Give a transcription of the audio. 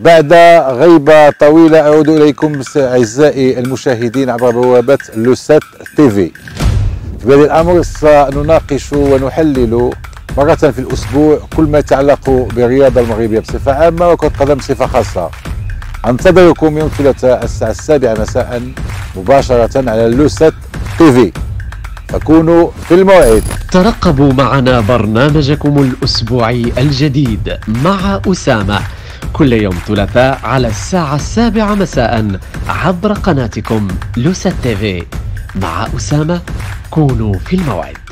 بعد غيبة طويلة أعود إليكم أعزائي المشاهدين عبر بوابة لوسات TV. في هذا الأمر سنناقش ونحلل مرة في الأسبوع كل ما يتعلق بالرياضة المغربية بصفة عامة وكرة قدم بصفة خاصة. أنتظركم يوم الثلاثاء الساعة السابعة مساء مباشرة على لوسات TV. فكونوا في الموعد. ترقبوا معنا برنامجكم الأسبوعي الجديد مع أسامة. كل يوم ثلاثاء على الساعة السابعة مساء عبر قناتكم لوسا تيفي مع أسامة كونوا في الموعد.